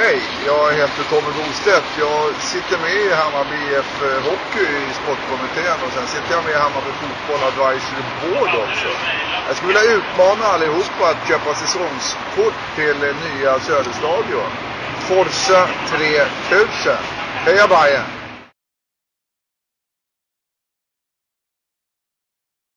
Hej, jag heter Tommy Bostedt. Jag sitter med i Hammarby IF Hockey i sportkommittén och sen sitter jag med i Hammarby Fotboll Advisory Board också. Jag skulle vilja utmana allihopa att köpa säsongskort till nya Söderstadion. Forza 3000. Heja Bajen!